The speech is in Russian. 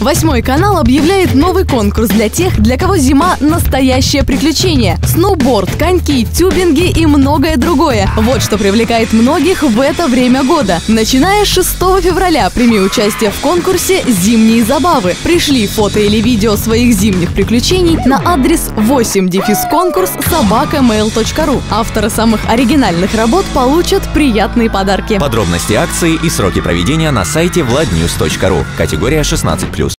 Восьмой канал объявляет новый конкурс для тех, для кого зима – настоящее приключение. Сноуборд, коньки, тюбинги и многое другое. Вот что привлекает многих в это время года. Начиная с 6 февраля прими участие в конкурсе «Зимние забавы». Пришли фото или видео своих зимних приключений на адрес 8 дефис конкурс собакамейл.ру. Авторы самых оригинальных работ получат приятные подарки. Подробности акции и сроки проведения на сайте vladnews.ru. Категория 16+.